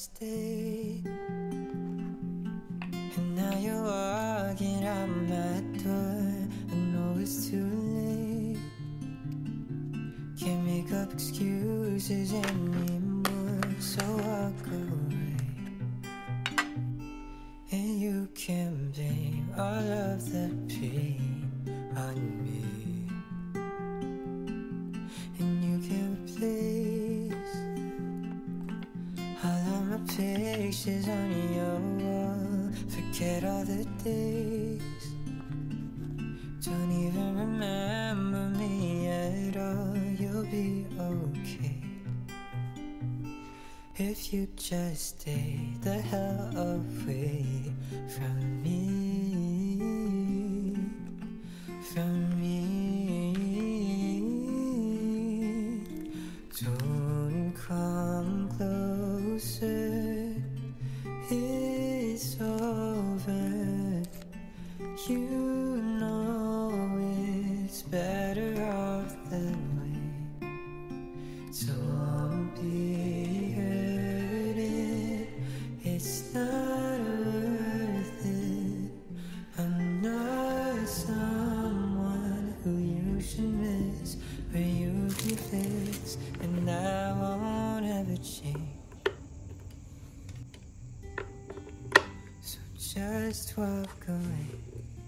stay. And now you're walking out my door. I know it's too late. Can't make up excuses anymore, so walk away. And you can blame all of the pain on me. Days. Don't even remember me at all. You'll be okay. If you just stay the hell away from me, from of coin.